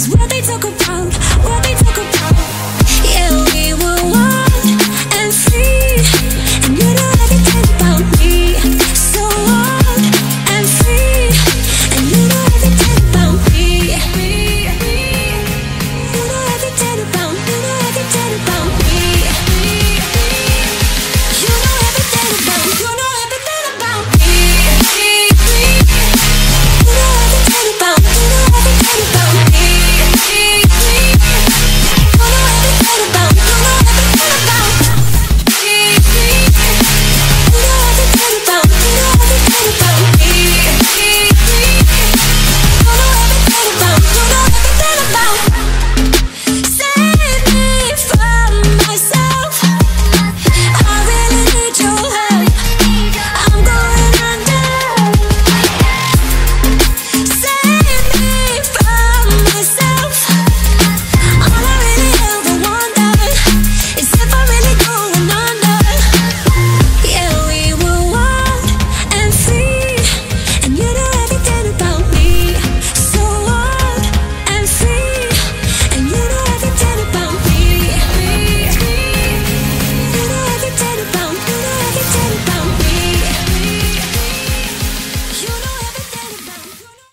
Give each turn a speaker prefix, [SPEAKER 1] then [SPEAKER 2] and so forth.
[SPEAKER 1] Cause what they took